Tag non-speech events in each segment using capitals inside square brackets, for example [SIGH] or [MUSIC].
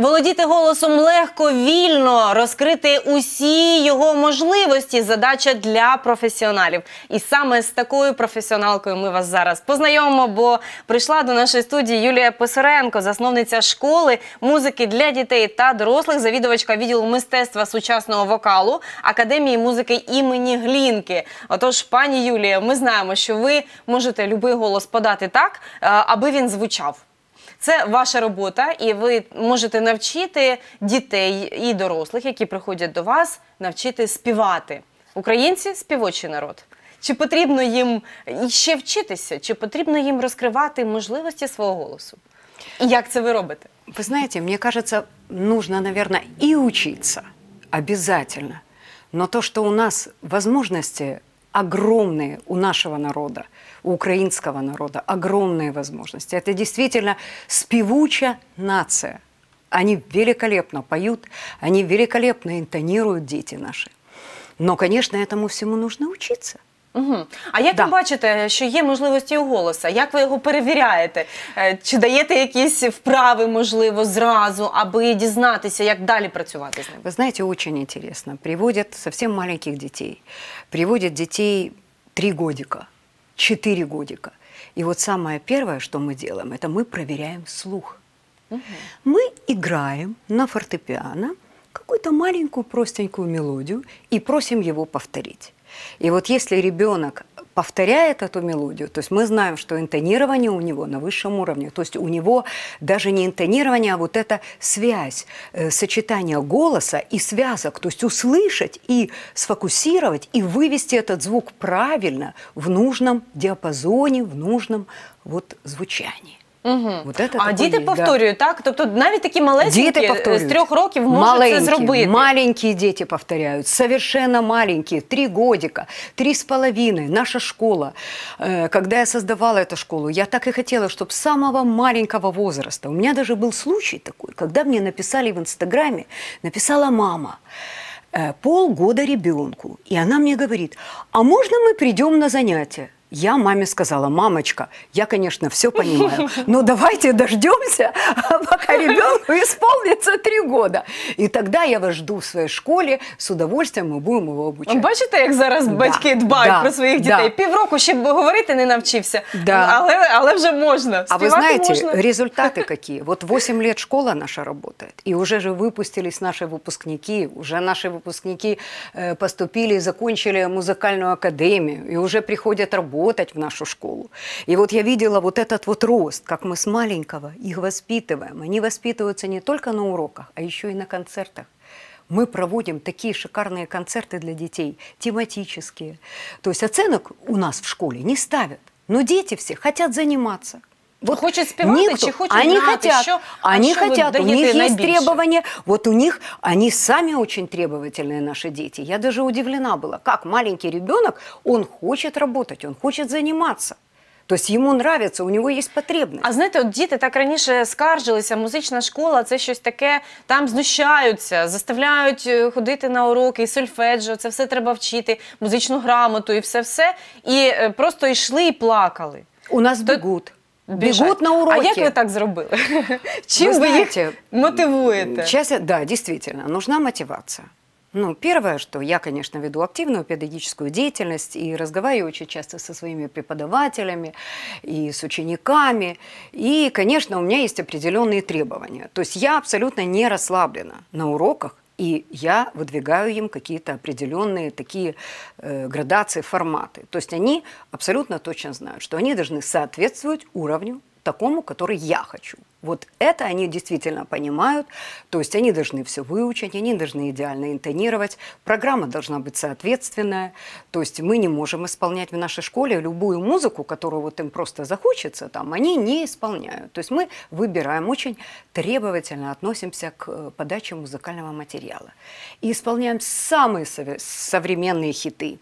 Володіти голосом легко, вільно, розкрити усі його можливості. Задача для професіоналів. І саме з такою професіоналкою ми вас зараз познайомимо, бо прийшла до нашої студії Юлія Писаренко, засновниця школи музики для дітей та дорослих, завідувачка відділу мистецтва сучасного вокалу Академії музики імені Глінки. Отож, пані Юлія, ми знаємо, що ви можете будь-який голос подати так, е, аби він звучав. Це ваша робота, і ви можете навчити дітей і дорослих, які приходять до вас, навчити співати. Українці співочий народ. Чи потрібно їм ще вчитися, чи потрібно їм розкривати можливості свого голосу? І як це ви робите? Вы знаете, мне кажется, нужно, наверное, и учиться обязательно. Но то, что у нас возможности огромные у нашего народа, у украинского народа, огромные возможности. Это действительно спевучая нация. Они великолепно поют, они великолепно интонируют, дети наши. Но, конечно, этому всему нужно учиться. Угу. А як Да. ви бачите, що є можливості у голоса? Як ви його перевіряєте? Е, Чи даєте якісь вправи, можливо, зразу, аби дізнатися, як далі працювати з ним? Вы знаете, очень интересно. Приводят совсем маленьких детей. Приводят детей три годика, четыре годика. И вот самое первое, что мы делаем, это мы проверяем слух. Мы играем на фортепиано какую-то маленькую простенькую мелодию и просим его повторить. И вот если ребенок повторяет эту мелодию, то есть мы знаем, что интонирование у него на высшем уровне, то есть у него даже не интонирование, а вот эта связь, э, сочетание голоса и связок, то есть услышать и сфокусировать и вывести этот звук правильно в нужном диапазоне, в нужном вот звучании. Угу. Вот это а такой діти есть, да. повторюють, так? Тобто навіть такі малесенькі Дети е, повторюют. з трьох років можуть маленькие, це зробити. Маленькие дети повторяют, совершенно маленькие, три годика, три с половиной. Наша школа, э, когда я создавала эту школу, я так и хотела, чтобы с самого маленького возраста. У меня даже был случай такой, когда мне написали в Инстаграме, написала мама, э, полгода ребенку, и она мне говорит, а можно мы придем на занятия? Я маме сказала, мамочка, я, конечно, все понимаю, но давайте дождемся, пока ребенку исполнится три года. И тогда я вас жду в своей школе, с удовольствием мы будем его обучать. Бачите, як зараз Да, батьки дбають да, про своїх да. дітей? Півроку ще б говорити не навчився, Да. але, але вже можна. А вы Співати знаете, можна. результаты какие? [LAUGHS] Вот 8 лет школа наша работает, и уже же выпустились наши выпускники, уже наши выпускники э, поступили и закончили музыкальную академию, и уже приходят работать В нашу школу. И вот я видела вот этот вот рост, как мы с маленького их воспитываем. Они воспитываются не только на уроках, а еще и на концертах. Мы проводим такие шикарные концерты для детей, тематические. То есть оценок у нас в школе не ставят, но дети все хотят заниматься. Хочуть співати чи хочуть они грати? хотят, а они хотят, у них есть требования, вот у них, они сами очень требовательные, наши дети. Я даже удивлена была, как маленький ребенок, он хочет работать, он хочет заниматься. То есть ему нравится, у него есть потребность. А знаєте, от діти так раніше скаржилися, музична школа це щось таке, там знущаються, заставляють е, ходити на уроки, і сольфеджіо, це все треба вчити, музичну грамоту і все-все. І е, просто йшли і плакали. У нас То- бегут. Біжать. Бегут на уроки. А як ви так зробили? [LAUGHS] Чим ви, знаєте, їх мотивуєте? Сейчас, я- да, действительно, нужна мотивация. Ну, первое, что я, конечно, веду активную педагогическую деятельность и разговариваю очень часто со своими преподавателями и с учениками. И, конечно, у меня есть определенные требования. То есть я абсолютно не расслаблена на уроках, и я выдвигаю им какие-то определенные такие э, градации, форматы. То есть они абсолютно точно знают, что они должны соответствовать уровню такому, который я хочу. Вот это они действительно понимают, то есть они должны все выучить, они должны идеально интонировать, программа должна быть соответственная, то есть мы не можем исполнять в нашей школе любую музыку, которую вот им просто захочется, там, они не исполняют. То есть мы выбираем, очень требовательно относимся к э, подаче музыкального материала и исполняем самые современные хиты.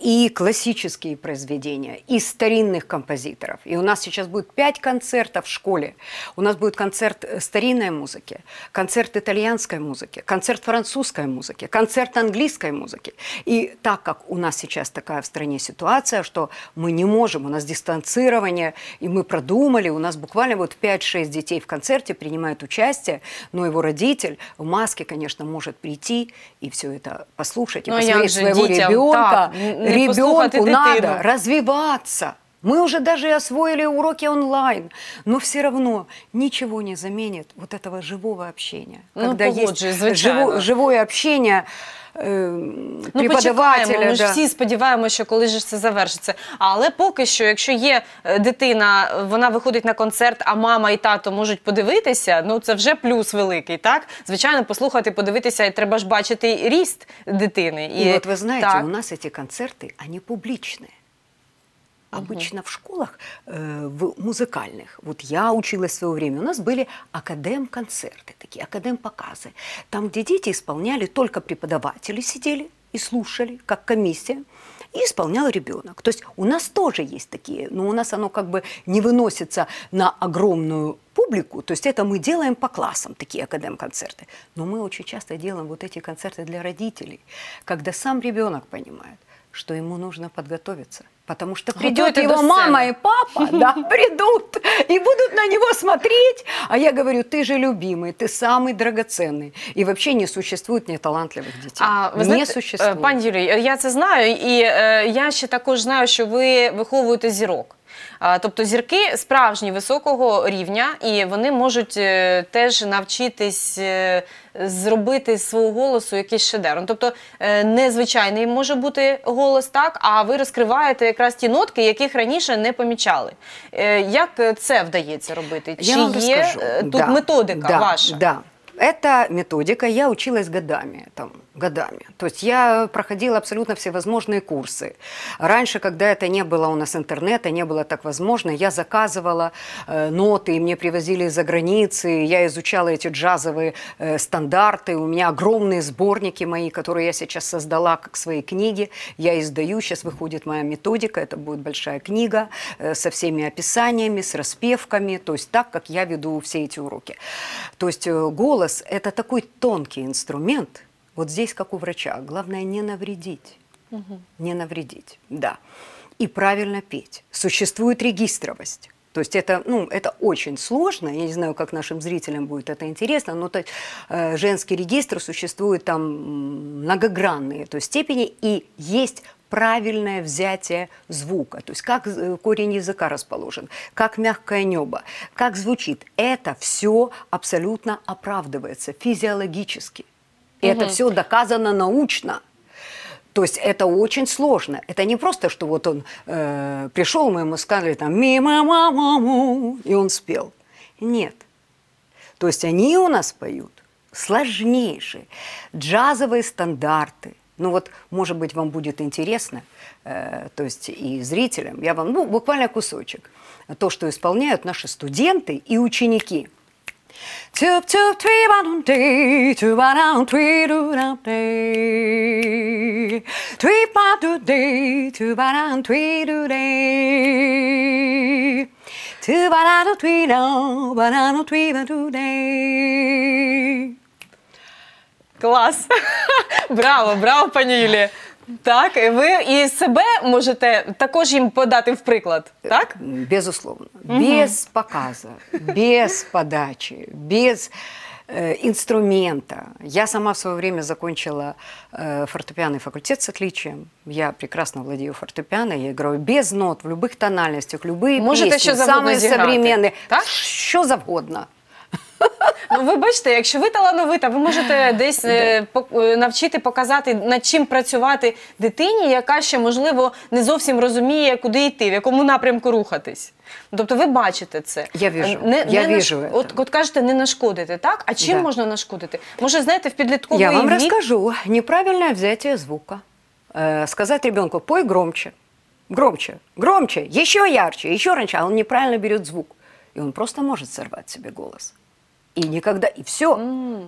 И классические произведения, и старинных композиторов. И у нас сейчас будет пять концертов в школе. У нас будет концерт э, старинной музыки, концерт итальянской музыки, концерт французской музыки, концерт английской музыки. И так как у нас сейчас такая в стране ситуация, что мы не можем, у нас дистанцирование, и мы продумали, у нас буквально вот 5-6 детей в концерте принимают участие, но его родитель в маске, конечно, может прийти и все это послушать, и Ну, а посмотреть своего ребенка. так, не Ребенку надо развиваться. Мы уже даже освоили уроки онлайн, но все равно ничего не заменит вот этого живого общения. Ну, Когда есть погоджуюсь, звичайно. живо- живое общение Ну, преподавателя. почекаємо, ми ж да. всі сподіваємося, що коли ж це завершиться. Але поки що, якщо є е, дитина, вона виходить на концерт, а мама і тато можуть подивитися, ну це вже плюс великий, так? Звичайно, послухати, подивитися, і треба ж бачити ріст дитини. И вот вы знаете, так. у нас эти концерты, они публичные. Обычно в школах, э, в музыкальных, вот я училась в свое время, у нас были академ-концерты, такие академ-показы, там, где дети исполняли, только преподаватели сидели и слушали, как комиссия, и исполнял ребенок. То есть у нас тоже есть такие, но у нас оно как бы не выносится на огромную публику, то есть это мы делаем по классам, такие академ-концерты. Но мы очень часто делаем вот эти концерты для родителей, когда сам ребенок понимает, что ему нужно подготовиться. Потому что придет Готовите его до мама сцены. и папа, да, [LAUGHS] придут и будут на него смотреть. А я говорю, ты же любимый, ты самый драгоценный. И вообще не существует неталантливых детей. А, ви не знаєте, существует. е, пані Юрій, я це знаю, і е, я ще також знаю, що ви виховуєте зірок. Тобто зірки справжні високого рівня, і вони можуть е, теж навчитись е, зробити з свого голосу якийсь шедевр. Ну, Тобто е, незвичайний може бути голос, так, а ви розкриваєте якраз ті нотки, яких раніше не помічали. Як це вдається робити? Я Чи вам є тут Да, методика да, ваша? Да. Эта методика, я училась годами, там, годами. То есть я проходила абсолютно всевозможные курсы. Раньше, когда это не было у нас интернета, не было так возможно, я заказывала э, ноты, и мне привозили из-за границы, я изучала эти джазовые э, стандарты, у меня огромные сборники мои, которые я сейчас создала как свои книги, я издаю, сейчас выходит моя методика, это будет большая книга э, со всеми описаниями, с распевками, то есть так, как я веду все эти уроки. То есть э, голос – это такой тонкий инструмент, вот здесь, как у врача, главное не навредить, не навредить, да, и правильно петь. Существует регистровость. То есть это, ну, это очень сложно, я не знаю, как нашим зрителям будет это интересно, но то, э, женский регистр существует там многогранные то есть степени, и есть правильное взятие звука, то есть как э, корень языка расположен, как мягкое небо, как звучит. Это все абсолютно оправдывается физиологически. И это все доказано научно. То есть это очень сложно. Это не просто, что вот он э, пришел, мы ему сказали там мимо маму, и он спел. Нет. То есть они у нас поют сложнейшие джазовые стандарты. Ну вот, может быть, вам будет интересно, э, то есть и зрителям, я вам, ну, буквально кусочек, то, что исполняют наши студенты и ученики. Туп туп три банун ти, ту банан три ду дам ти. Три па ду ди, ту банан три ду ди. Ту банан три ду, банан три ба ду ди. Клас! [LAUGHS] Браво, браво, пані Юлія. Так, і ви і себе можете також їм подати в приклад, так? Безусловно. Без показа, без подачи, без э, инструмента. Я сама в свое время закончила э, фортепианный факультет с отличием. Я прекрасно владею фортепиано, я играю без нот, в любых тональностях, любые Можете песни, що завгодно самые зіграти, современные. так? Що завгодно. Ну, ви бачите, якщо ви талановита, ви можете [LAUGHS] десь е, пок- е, навчити показати, над чим працювати дитині, яка ще, можливо, не зовсім розуміє, куди йти, в якому напрямку рухатись. Тобто ви бачите це. Я вижу, Не, я не вижу наш- это. От, от кажете, не нашкодити, так? А чим Да. можна нашкодити? Може, знаєте, в підлітковий Я вам вік... расскажу. Неправильное взятие звука. Э, сказать ребенку, пой громче, громче, громче, еще ярче, еще раньше, а он неправильно берет звук И он просто может сорвать себе голос. И никогда, и все,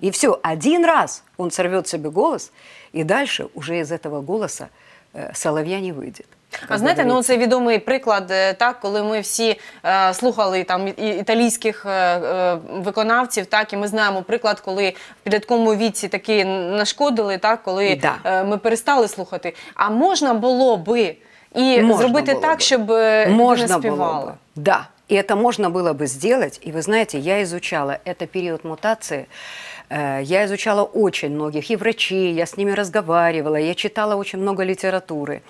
и все. Один раз он сорвет себе голос, и дальше уже из этого голоса э, соловья не выйдет. А Как знаєте, ну говорится. це відомий приклад, е, так, коли ми всі е, слухали там і- італійських е, е, виконавців, так і ми знаємо приклад, коли в підлітковому віці таки нашкодили, так, коли Да. е, ми перестали слухати. А можна було би і Можно зробити было так, бы. щоб е, людина Можно было співала. бы. Да, И это можно было бы сделать. И вы знаете, я изучала это период мутации. Э, Я изучала очень многих, и врачей, я с ними разговаривала, я читала очень много литературы.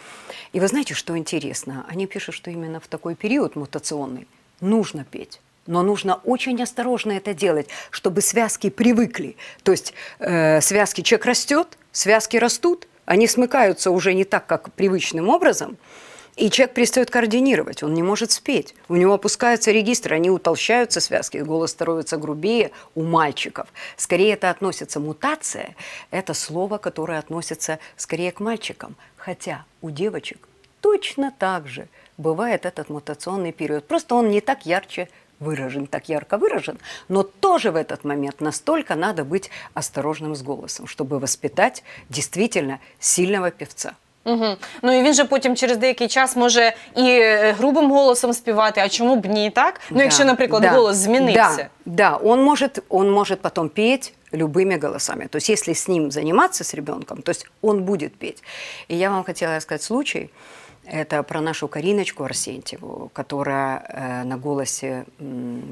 И вы знаете, что интересно? Они пишут, что именно в такой период мутационный нужно петь. Но нужно очень осторожно это делать, чтобы связки привыкли. То есть э, связки человек растет, связки растут, они смыкаются уже не так, как привычным образом, и человек перестает координировать, он не может спеть. У него опускаются регистры, они утолщаются связки, голос становится грубее у мальчиков. Скорее это относится мутация, это слово, которое относится скорее к мальчикам. Хотя у девочек точно так же бывает этот мутационный период. Просто он не так ярче выражен, так ярко выражен, но тоже в этот момент настолько надо быть осторожным с голосом, чтобы воспитать действительно сильного певца. Угу. Ну і він же потім через деякий час може і е, грубим голосом співати, а чому б ні, так? Ну, Да, якщо, наприклад, да, голос змінився. Да, да он, может, он может потом петь любыми голосами. То есть если с ним заниматься, с ребенком, то есть он будет петь. И я вам хотела рассказать случай. это про нашу Кариночку Арсентьеву, которая э, на «Голосе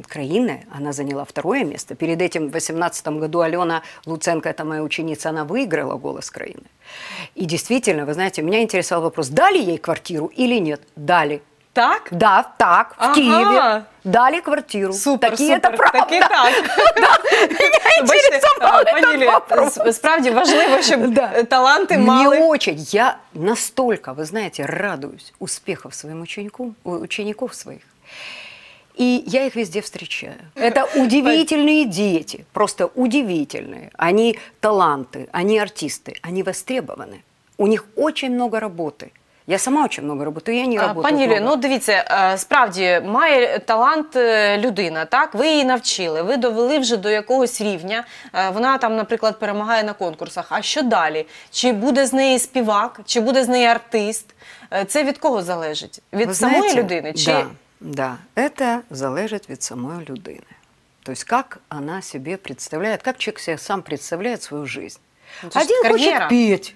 Краины», она заняла второе место. Перед этим в 2018 году Алена Луценко, это моя ученица, она выиграла «Голос Краины». И действительно, вы знаете, меня интересовал вопрос, дали ей квартиру или нет? Дали. Так? Да, так, в Ага. Киеве дали квартиру. Супер, Такие супер, это правда. таки так. Меня Бачите, интересовал [LAUGHS] а, пані этот Юлія, вопрос. с- справді важливо, щоб Да. е, таланти Мне мали. очень, я настолько, вы знаете, радуюсь успехов своим ученикам, у- учеников своих. И я их везде встречаю. Это [LAUGHS] удивительные дети, просто удивительные. Они таланты, они артисты, они востребованы. У них очень много работы. Я сама очень много работаю, я не А, работаю Пані Юлія, ну дивіться, е, справді має талант е, людина, так? Ви її навчили, ви довели вже до якогось рівня. Е, Вона там, наприклад, перемагає на конкурсах. А що далі? Чи буде з неї співак, чи буде з неї артист? Це від кого залежить? Від Ви самої знаєте, людини? Чи Да, да, это залежить від самої людини. То есть как она себе представляет, как человек себе сам представляет свою жизнь. Ну, Один карьера. хочет петь,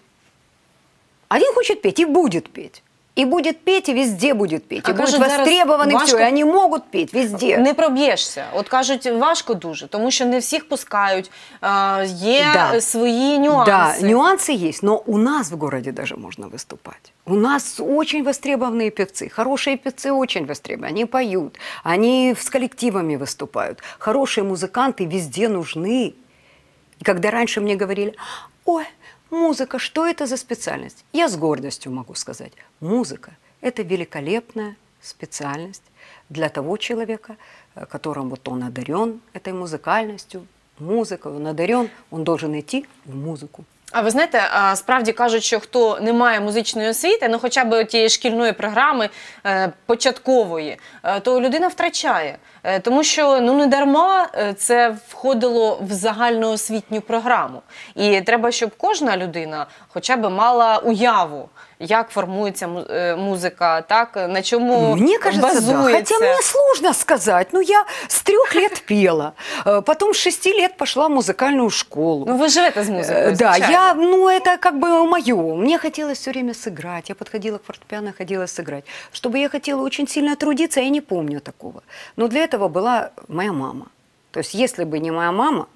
один хочет петь и будет петь. И будет петь, и везде будет петь. А и будет кажуть, зараз востребован, и все. важко- И они могут петь везде. не проб'єшся? От кажуть, важко дуже, тому що не всіх пускають. Е, Є Да. е, свої нюанси. Да, нюансы есть, но у нас в городе даже можно выступать. У нас очень востребованные певцы, хорошие певцы очень востребованы, они поют, они с коллективами выступают. Хорошие музыканты везде нужны. И когда раньше мне говорили, ой, музыка, что это за специальность? Я с гордостью могу сказать, музыка – это великолепная специальность для того человека, э, которым вот он одарен этой музыкальностью, музыкой, он одарен, он должен идти в музыку. А ви знаєте, справді кажуть, що хто не має музичної освіти, ну хоча б тієї шкільної програми е, початкової, е, то людина втрачає. Е, Тому що ну не дарма це входило в загальноосвітню програму. І треба, щоб кожна людина хоча б мала уяву, як формується му- е, музика, так на чому Мне кажется, да. базується. Хотя мне сложно сказать. Ну, я с трех лет [LAUGHS] пела, э, потом с шести лет пошла в музыкальную школу. Ну ви живете з музикою. Э, Да, я, ну, это как бы мое. Мне хотелось все время сыграть. Я подходила к фортепиано, ходила сыграть. Чтобы я хотела очень сильно трудиться, я не помню такого. Но для этого была моя мама. То есть, если бы не моя мама,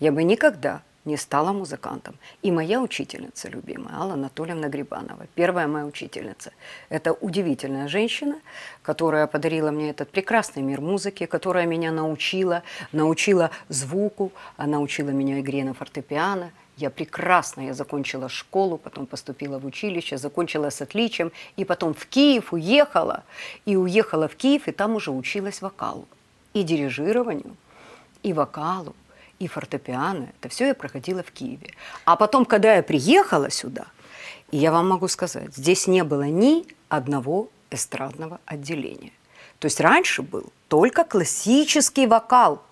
я бы никогда не стала музыкантом. И моя учительница любимая, Алла Анатольевна Грибанова, первая моя учительница. Это удивительная женщина, которая подарила мне этот прекрасный мир музыки, которая меня научила, научила звуку, она учила меня игре на фортепиано. Я прекрасно, я закончила школу, потом поступила в училище, закончила с отличием, и потом в Киев уехала, и уехала в Киев, и там уже училась вокалу, и дирижированию, и вокалу, и фортепиано. Это все я проходила в Киеве. А потом, когда я приехала сюда, и я вам могу сказать, здесь не было ни одного эстрадного отделения. То есть раньше был только классический вокал.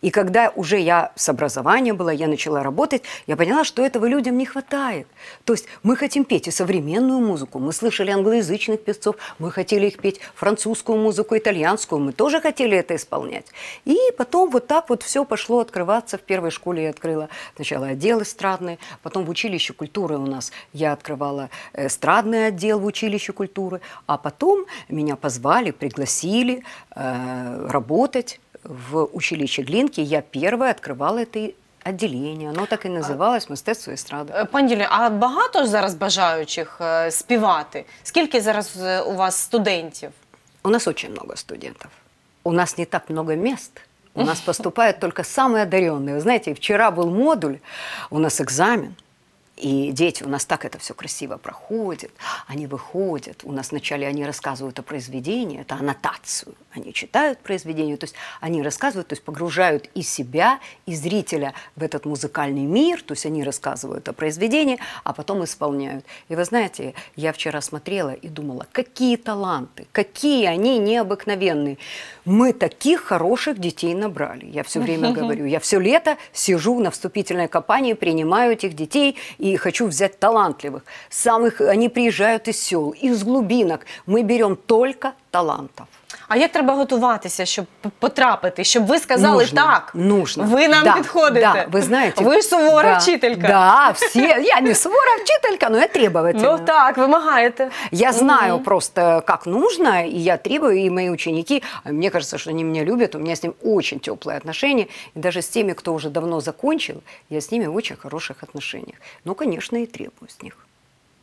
И когда уже я с образованием была, я начала работать, я поняла, что этого людям не хватает. То есть мы хотим петь и современную музыку, мы слышали англоязычных певцов, мы хотели их петь французскую музыку, итальянскую, мы тоже хотели это исполнять. И потом вот так вот все пошло открываться. В первой школе я открыла сначала отдел эстрадный, потом в училище культуры у нас я открывала эстрадный отдел в училище культуры, а потом меня позвали, пригласили э, работать в училище Глинки. Я первая открывала это отделение. Оно так і називалось мистецтво естради. Е, Пані Юлі, а багато ж зараз бажаючих е, співати? Скільки зараз е, у вас студентів? У нас очень много студентов. У нас не так много мест. У нас [LAUGHS] поступают только самые одаренные. Вы знаете, вчера был модуль, у нас экзамен, и дети, у нас так это все красиво проходит, они выходят, у нас вначале они рассказывают о произведении, это аннотацию, они читают произведение, то есть они рассказывают, то есть погружают и себя, и зрителя в этот музыкальный мир, то есть они рассказывают о произведении, а потом исполняют. И вы знаете, я вчера смотрела и думала, какие таланты, какие они необыкновенные. Мы таких хороших детей набрали. Я все время [LAUGHS] говорю, я все лето сижу на вступительной кампании, принимаю этих детей и хочу взять талантливых. Самых, они приезжают из сел, из глубинок. Мы берем только талантов. А як треба готуватися, щоб п- потрапити, щоб ви сказали Нужно, так? нужно. Ви нам Да, підходите. да, ви знаєте, Ви ж сувора да, вчителька. Да, все. Я не сувора вчителька, но я требовательна. Ну так, вимагаєте. Я знаю просто, как нужно, и я требую, и мои ученики, а мне кажется, что они меня любят, у меня с ним очень теплые отношения, и даже с теми, кто уже давно закончил, я с ними в очень хороших отношениях. Ну, конечно, и требую с них.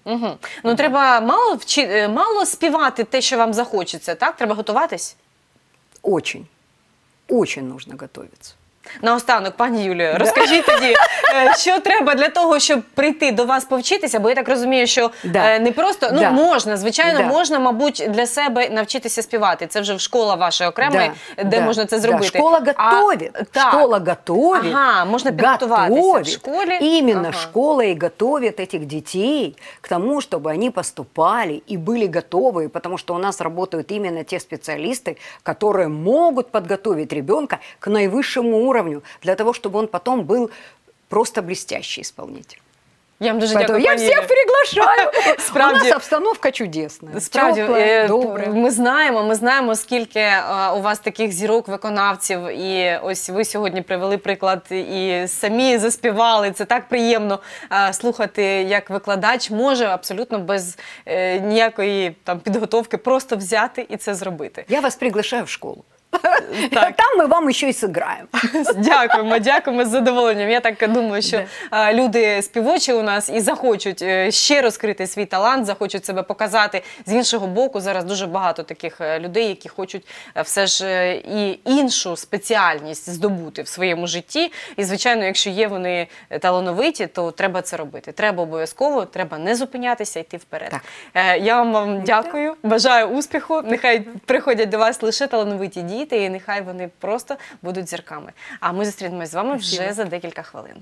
Угу. Ну треба мало вчи... мало співати те, що вам захочеться, так? Треба готуватись. Очень, очень нужно готовиться. Наостанок, пані Юлію, розкажіть тоді, е, що треба для того, щоб прийти до вас повчитися, бо я так розумію, що Да. е, не просто ну Да. можна, звичайно, Да. можна, мабуть, для себе навчитися співати. Це вже школа ваша окрема, Да, де да, можна це да. зробити. Школа А, готовит. так. Школа готовит. Ага, можно підготуватися в готовит. школе. Именно Ага. школа и готовит этих детей к тому, чтобы они поступали и были готовы, потому что у нас работают именно те специалисты, которые могут подготовить ребенка к наивысшему уровню, для того, чтобы он потом был просто блестящий исполнитель. Я вам дуже Поэтому дякую, я пані всех Юлія. приглашаю. [LAUGHS] Справді. У нас обстановка чудесная. Справді, Теплая, е, добрая. ми знаємо, ми знаємо, скільки е, у вас таких зірок виконавців, і ось ви сьогодні привели приклад і самі заспівали. Це так приємно е, слухати, як викладач може абсолютно без е, ніякої там підготовки просто взяти і це зробити. Я вас приглашаю в школу. [LAUGHS] Так. Там мы вам еще и сыграем. Дякуємо, дякуємо з задоволенням. Я так думаю, що е, люди співочі у нас і захочуть е, ще розкрити свій талант, захочуть себе показати з іншого боку. Зараз дуже багато таких е, людей, які хочуть е, все ж е, і іншу спеціальність здобути в своєму житті. І звичайно, якщо є вони талановиті, то треба це робити. Треба обов'язково, треба не зупинятися, йти вперед. Так. Е, Я вам дякую, бажаю успіху. Нехай приходять до вас лише талановиті діти, і нехай вони просто будуть зірками. А ми зустрінемось з вами вже Спасибо. за декілька хвилин.